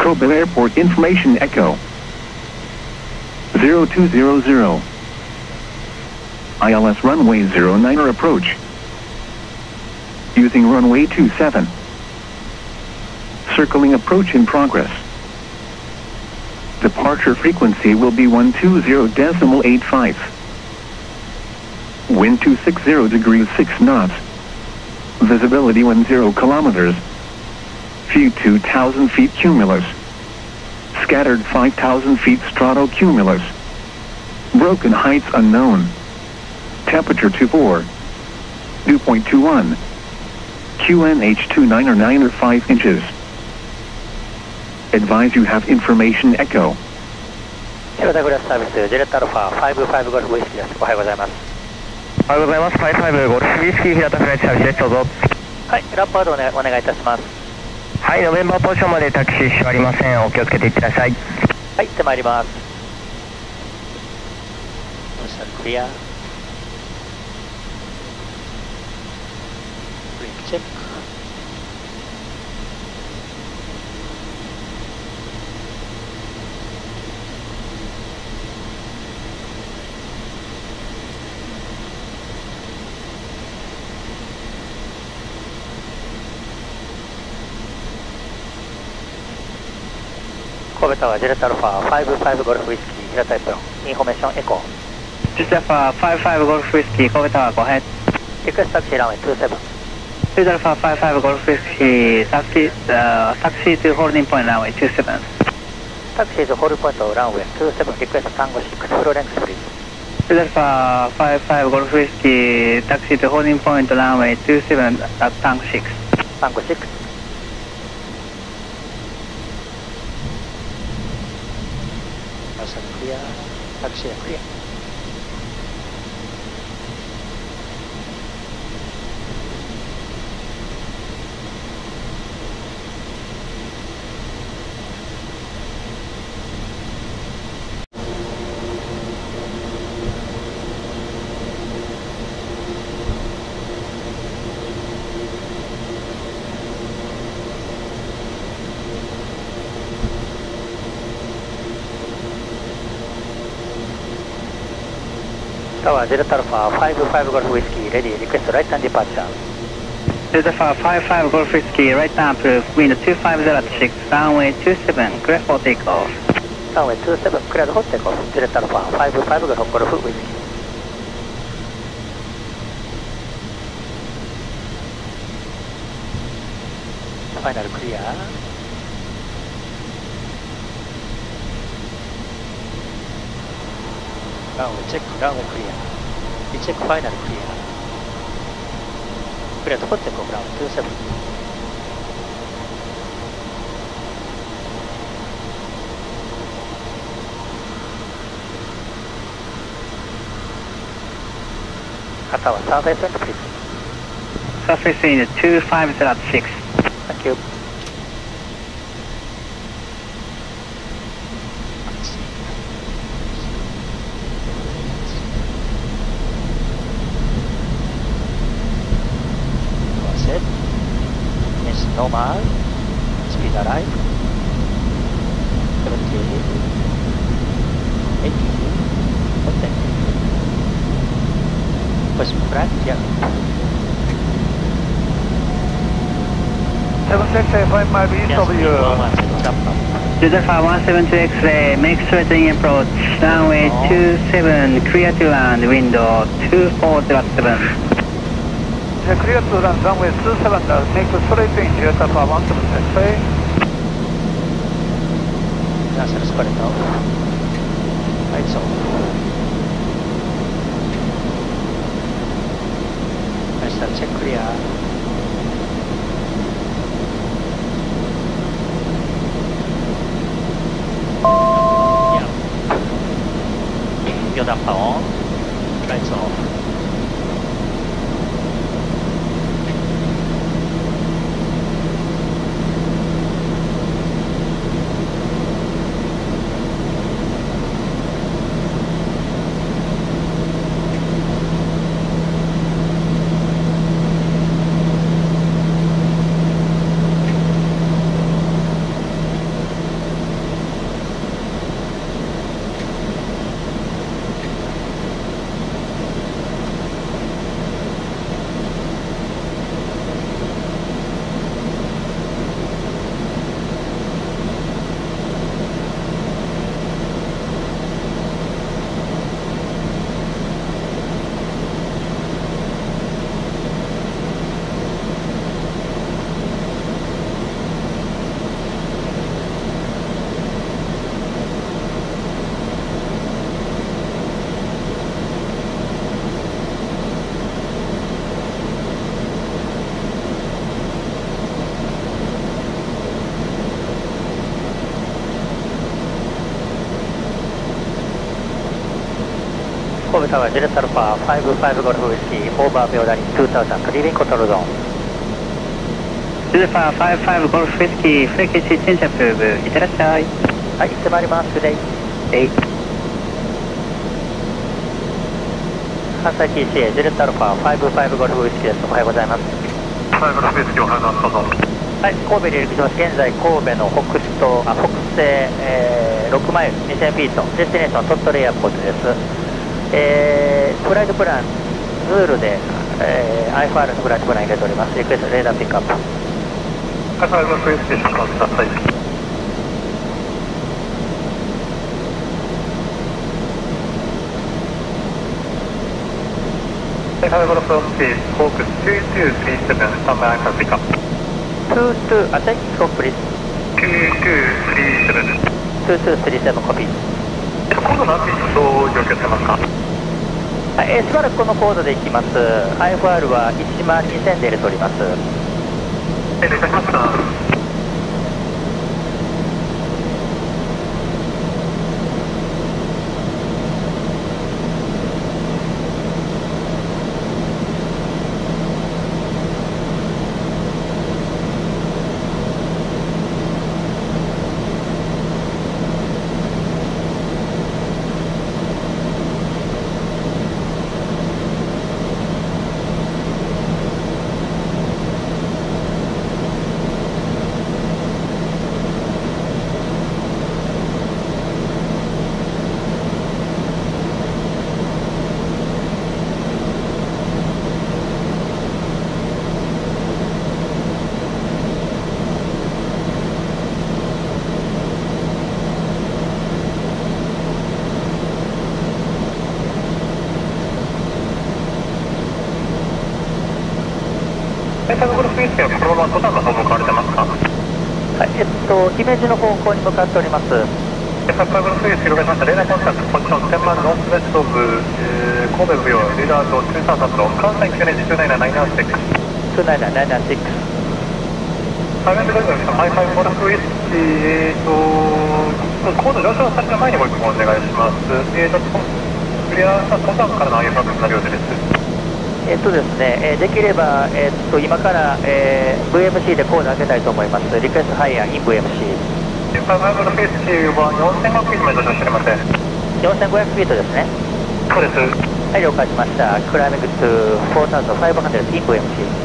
Kobe Airport Information Echo. 0200 ILS runway 09 approach. Using runway 27 circling approach in progress. Departure frequency will be 120.85 wind 260 degrees 6 knots. Visibility 10 kilometers few 2,000 feet cumulus. Scattered 5,000 feet stratocumulus. Broken heights unknown. Temperature 24. Dew point 21. QNH 29 or 9 or 5 inches. Advise you have information echo. おはようございます。おはようございます。おはようございます。55ゴルフウィスキー平田フレンチサービスです。どうぞ。はい、ラップアウトお願いいたします。はい、ノベンバーポジションまでタクシー閉まりません。お気をつけていってください。はい、行ってまいります。どうした？クリア。ブレーキチェック。神戸タワージェルタルファー55ゴルフウイスキー平田エプロンインフォメーションエコー。ジェルタルファー55ゴルフウイスキー神戸タワー5ヘッド。リクエストタクシーランウェイ27ジェルタルファー55ゴルフウイスキータクシー,タクシートゥーホールディングポイントランウェイ27タクシーズホールポイントランウェイ27リクエスト単語シックスフローレンクスプリー。フルデルファー55ゴルフウイスキータクシーとホーディングポイントランウェイ27タンク6タンク6タクシーはクリアタワージェレットアルファ55ゴルフウイスキーレディー request right turn departure Juliett Alpha 55 Golf Whiskey, right turn wind 250 at 6, runway 27, cleared for takeoff. Runway 27 cleared for takeoff Juliett Alpha 55 Golf Golf Whiskeyー final clear Runway check runway clear。Recheck final clear。Cleared for takeoff runway 27 Tower surface wind please Surface wind 250 at 6. Thank you. セット。メスノーマル。スピードアライブ。セブンティー。エイティー。ホッテン。ポジフラッグ。や。7685 might be east of you. Just Alpha 172 X-ray, make straightening approach, runway 27, clear to land, window 24 at 7. Yeah, clear to run runway 27, uh, make straight in here, Alpha 176. ナショナルスパレ神戸タワージェレットアルファ55 Golf Whiskey over boundary 2000 leaving cont rol zone。Juliett Alpha 55 Golf Whiskey frequency change approved いってらっしゃい。はい行ってまいります。 Good day えい関西 TCA Juliett Alpha 55 Golf Whiskey です。おはようございます。はい、 Golf Whiskey おはようございます。はい、神戸離陸後現在神戸の北西とあ北西、えー、6マイル2000フィート。 Destination 鳥取 Airport です、えー、 flight plan Zulu で、えー、IFR の flight plan 入れております request radar pickupはい、 Golf Whiskey 出発ください。はい、 Golf Whiskey、squawk 2237、stand by IFR pickup。22あ、テキスコンプリー2237。2237コピー今度何フィートを要求してますか？はい、えーしばらくこのコードでいきます。IFR は1万2000で入れております。え、了解しました。はい、ゴルフウイスキーはこのまま登山の方向かわれてますかはい、えっと姫路の方向に向かっておりますサッカーグループへ広げましたレーダーコンタクトポジション10番ノースウェストオブ、えー、神戸ブヨリーダード2000ド関西9年2 9 9 9 9 6 29976ハイハイファイゴルフウイスキー、えーと、コード上昇される前にご一本お願いします。えーと、クリアした登山からの IFR になるようです。えっとですね、えーできれば、えっと今から、えー VMC でコード上げたいと思います。リクエストハイヤー VMC ハイゴルフウイスキーは4500フィートまでしておりません。4500フィートですね。そうです。はい了解しました。クライミング2 4500 in VMC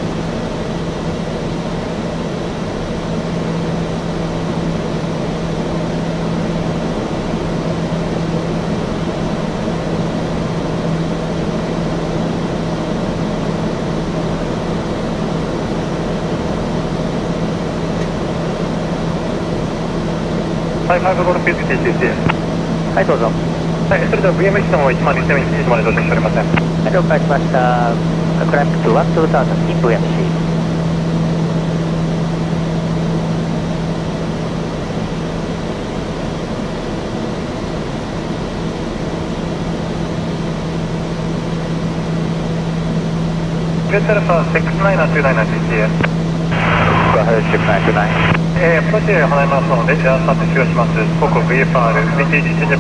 はい Five Golf Whiskey TCA。はいどうぞはい、それでは VMC の方1万2000フィートまで上昇しておりません。はい了解しましたクライミング2 2000 in VMC レッツアルファ69 9 TC。Go ahead, 699えー、少し離れますので、じゃあ、スタート終了します。航空 VFR、21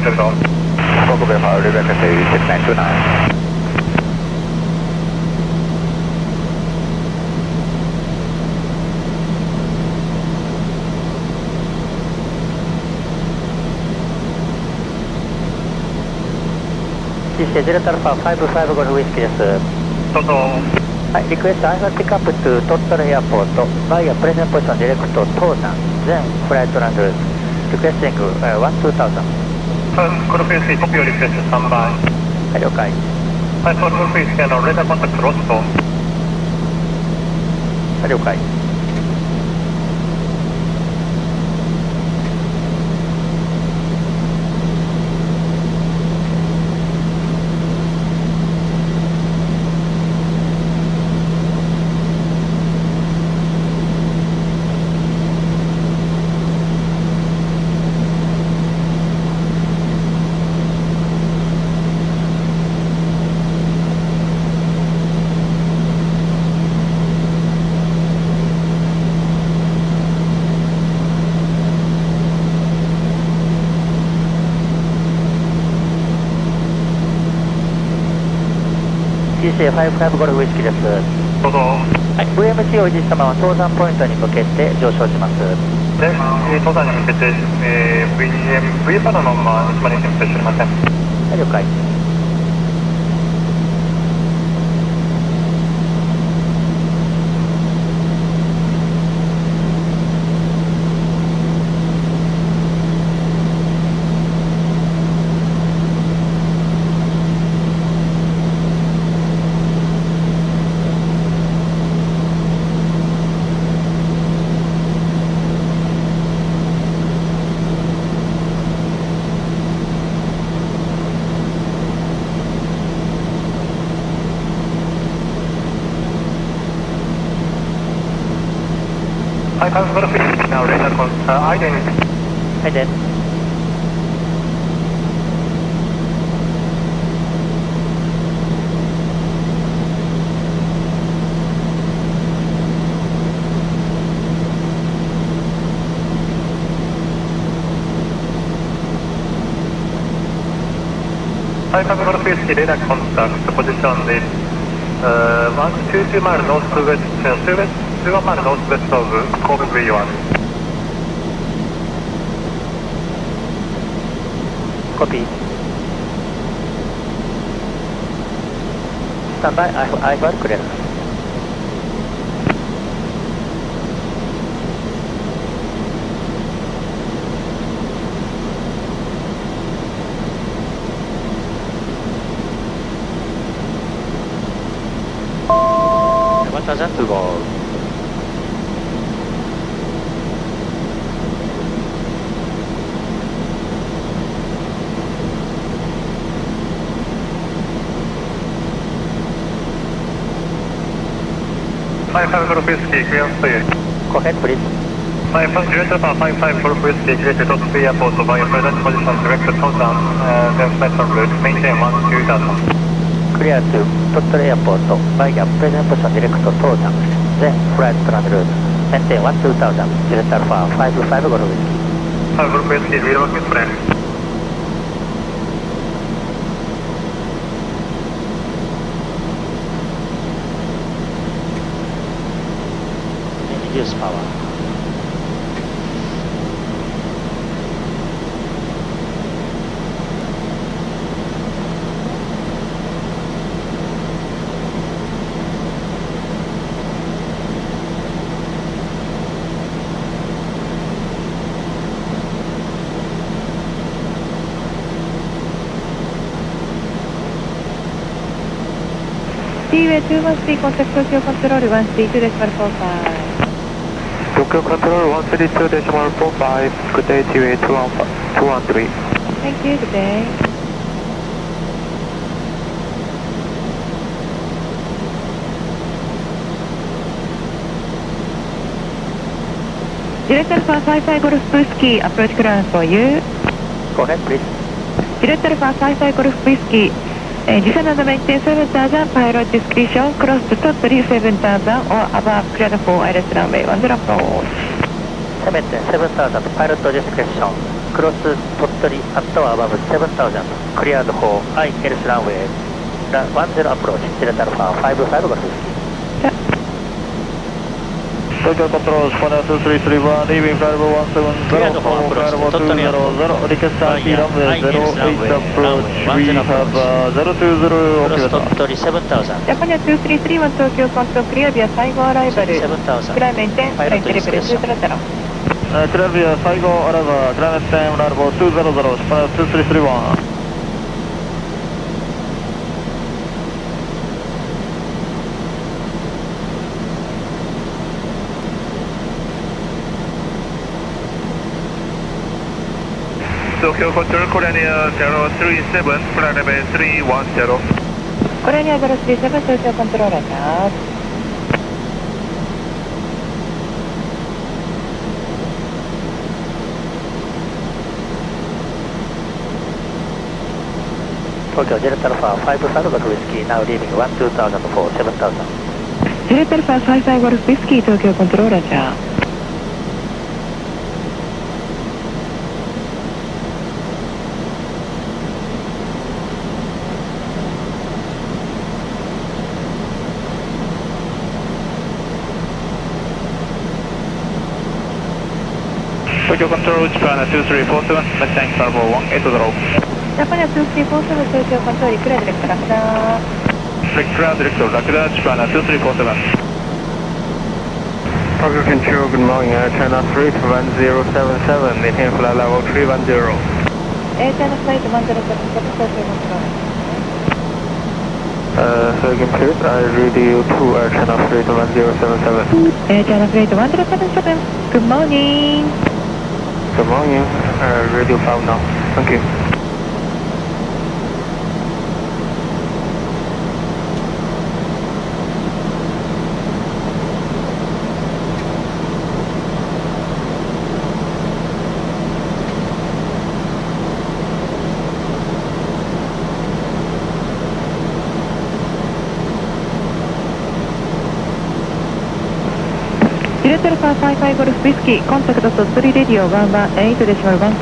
チェル。タルファ55ゴルフウイスキーですどうぞ。はい、リクエストファピックアップと鳥取エアポート、バイヤープレゼンポジションディレクト、東南、全フライトランド、リクエスティング、えー、12000。ゴルフウイスキー、トップよりプレス3番。はい、了解。はい、フウイスレーダーコンタクトロスト。はい、了解。CCA55 ゴルフです。どうぞ。はい、VMC おじ様は登山ポイントに向けて上昇します。で、えー登山に向けて、えー、VM、V パドのまま西まで進行しておりません。はい、了解。5000の連絡を、アイデンです。アイデン。50 radar contact position is uh, 122 miles north to west, uh, west 210 northwest of Kobe V1. Copy. Stand by, I, I will clearance. 他山子号コヘッドプリーズ。My first director for 55 Golf Whiskey created to the airport by your present position direct to Tosan, uh, then flight on route, maintain 12000. クリアトゥ鳥取エアポート、バイヤープレゼンポジションディレクト登山、全フライトプランルーム、メンテン1 2000、ジレットアルファ55ゴルフウイスキー。Have Golf Whiskey, we are working friend. リデュースパワー。Seaway 213 contact Tokyo Control 132 decimal 45. Tokyo Control 132 decimal 45, good day, TA 213. Thank you, good day. Director for 55 Golf Whiskey, approach clearance for you. コヘッドプリーズ。Director for 55 Golf Whiskey, uh, descend and maintain 7000, pilot discretion, cross to totally 7000 or above cleared for ILS runway 10 approach. セメテン7000パイロットディスクレッションクロス鳥取アットワーバブ7000クリアードフォーアイエルスランウェイラ10アプロールファ55ゴルフウイスキー Tokyo Control, Spanner 2331, leaving level 170, Clear the hall flight approach, level Totally 200, request RP runway ILS 08 approach, we 10 have uh, 020クロス operator. 鳥取7000 Japan 2331 Tokyo Control clear via Saigo arrival. 7000 Climb maintain, Pilot flight level discretion. 200. Uh, clear via Saigo arrival, climate time flight level 200, Spanner 2331. 東京コントロールコレアニア037フライレベル310これには037 Tokyo Control ライナー。東京ジレットアルファ55ゴルフウイスキー now leaving 1 2000 for 7000 Director for 55 Golf Whiskey Tokyo Control ラ Tokyo Control, Japan 2347, maintain Bravo 180. ジャパニア2347東京コントロールクラディレクトラクダ Ground Director, Rakuda, Japan 2347. Tokyo Control, good morning, Air China 31077, maintain flight level 310. エーチャーのフライト107東京コントロール Uh, so again please, I read you to Air China 31077. エーチャーのフライト1077 Good morning Good morning, uh, radio 5 now. Thank you. Golf Whiskey contact 鳥取レディオ118 decimal 15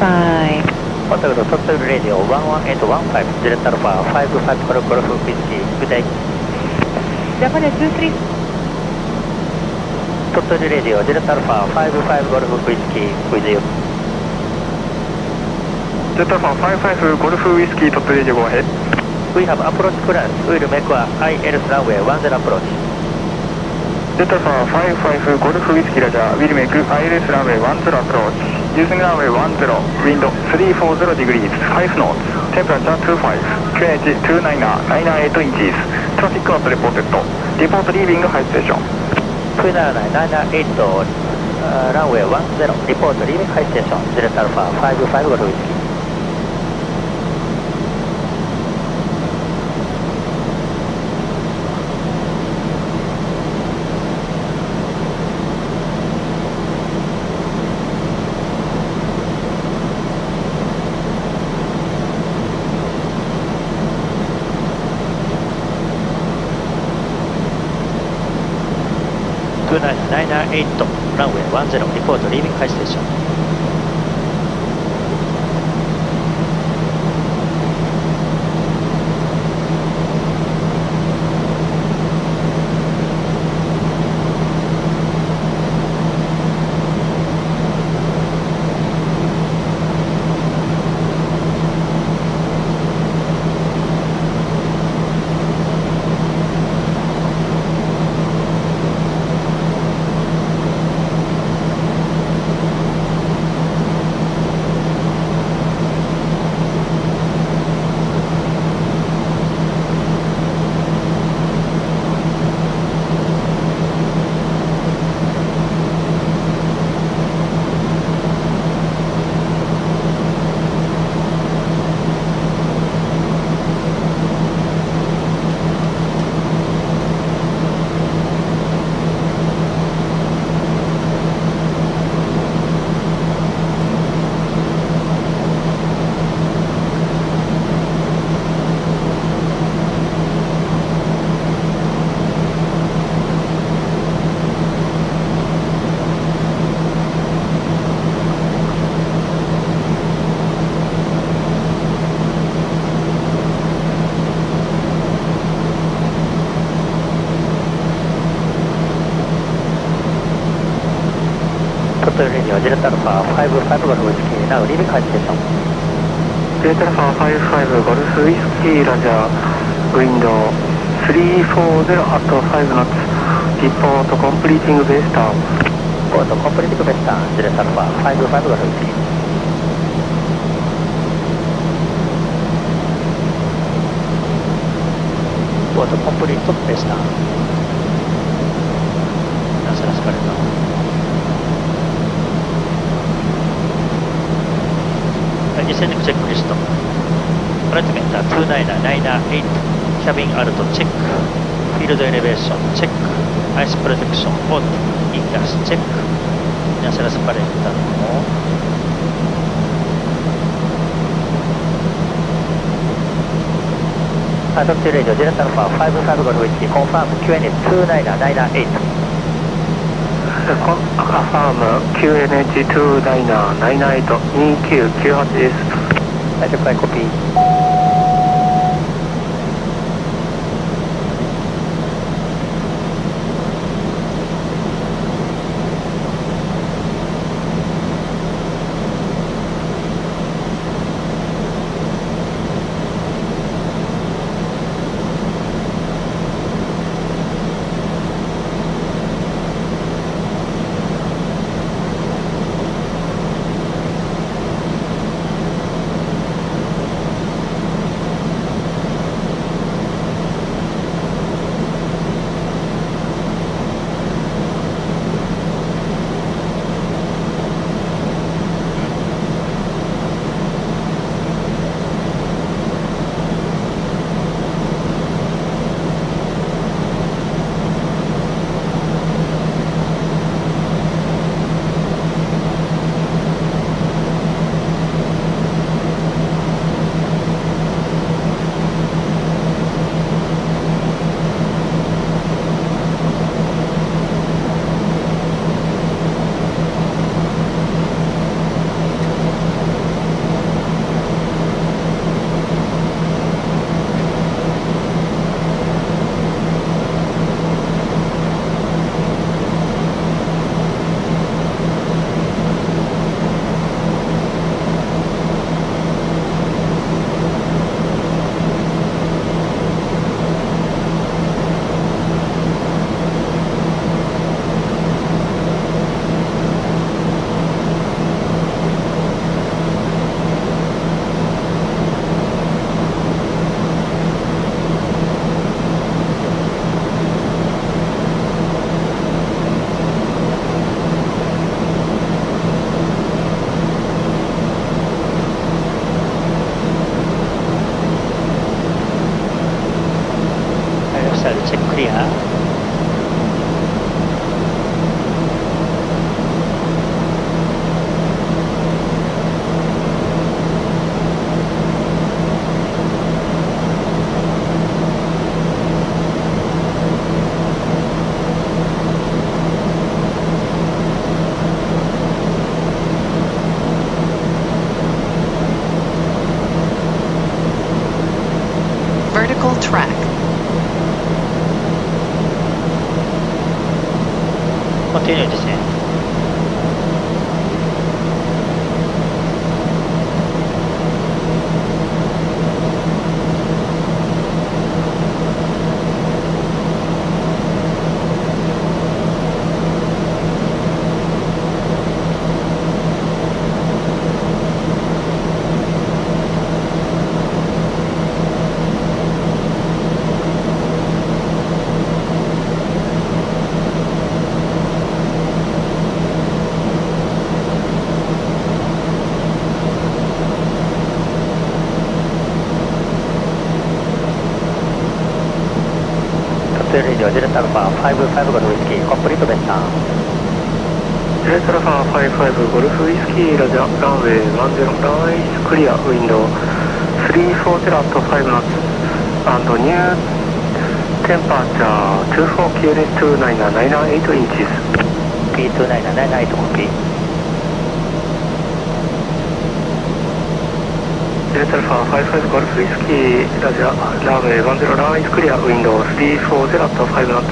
Contact 鳥取レディオ11815 Juliett Alpha 55 Golf Golf Whiskey good day J apan Air 23鳥取 Radio Juliett Alpha 55 Golf Whiskey with you Juliett Alpha 55 Golf Whiskey 鳥取 Radio go ahead. We have approach clearance We'll make ILS runway 10 approach Juliett Alpha 55 Golf Whiskey roger will make a ILS runway 10 approach using runway 10 wind 340 degrees 5 knots temperature 25 QNH 29998 inches traffic not reported。Report leaving high station QNH 29998ランウェイ10 report leaving high station Juliett Alpha 55 Golf Whis 8ランウェイ10リポートリーミング開始でしょうルタルファ55ゴルフウイスキーラウリーで開始でしょデルタルファ55ゴルフウイスキーラジャーウィンドウ340アット5ノッツ。リポートコンプリーティングベースター。コートコンプリティクベスターデルタルファ55ゴルフウイスキー。コンプリートでした。リセニングチェックリスト。フライトメンター29998キャビンアルトチェック。フィールドエレベーションチェック。アイスプロテクションオン。インガスチェック。ナセラスパレンタのアドプテレージオジェラタルファー55ゴルフウィスキーコンアファーム QNH2 ダイナー9929998です。大丈夫、コピー。area Hotel Radio Delta Alpha 55ゴルフウイスキーコンプリートでした。デルタアルファ55ゴルフウイスキーラジャランウェイ10ランウェイクリアウィンドウ340 at 5 knots and new temperature 24 QNS 29998 inches P29798 コピー。デルタアルファ55ゴルフウイスキーラジャランウェイ10ランウェイクリアウィンドウ340 at 5 knots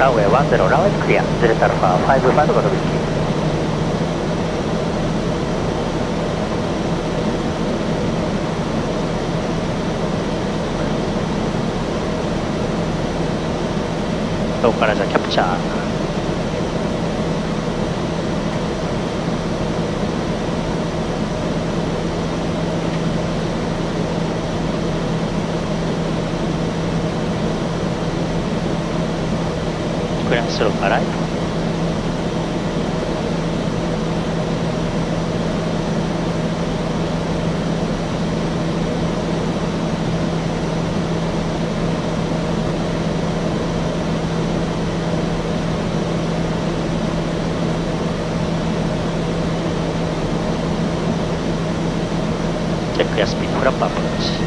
ランウェイ10ランウェイクリア。デルタアルファ55ゴルフウイスキー。そこからじゃあキャプチャー。クラスローからライトチェックやスピンフラップアプローチ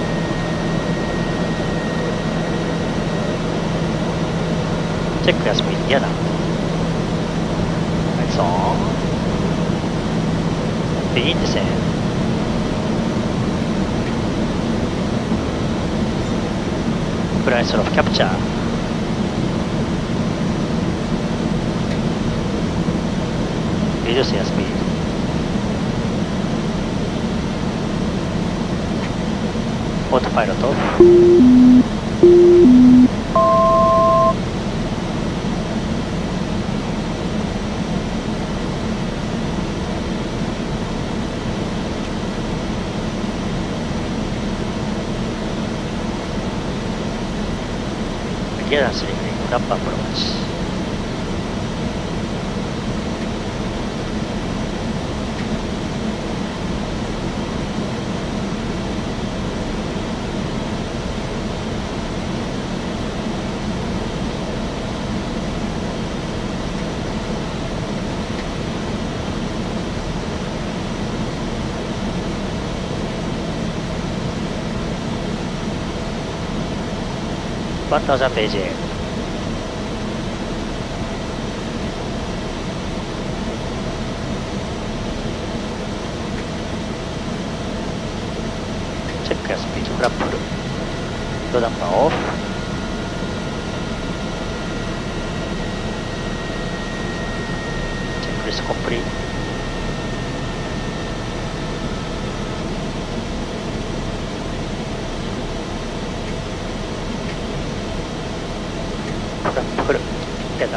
チェックやスピン嫌だはいそうでいいんですねフライロットスローキャプチャーリデュースやスピードオートパイロットオフギアダンスリングラッパープロマチバッタージャンプ AJ チェックやスピードフラップルドダンパーオフチェックリストコンプリートフラップルでダンスリブリライツオンドダンパーオフイナーシャラセパレートオンチェックリストコンプリートウィンドチ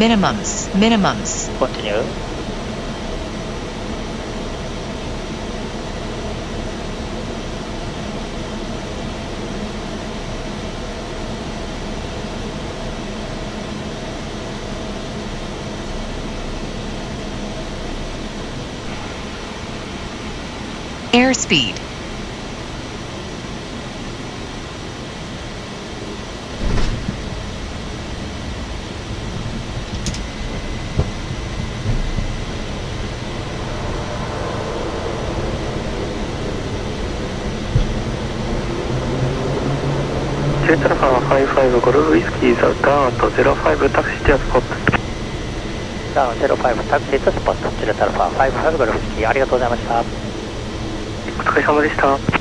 minimums, minimums. Continue. Airspeed. ゴルフウイスキーザダート05タクシーティアスポット。ダウン05タクシーとスポット、ジェルタルファ55ゴルフスキー、ありがとうございました。お疲れ様でした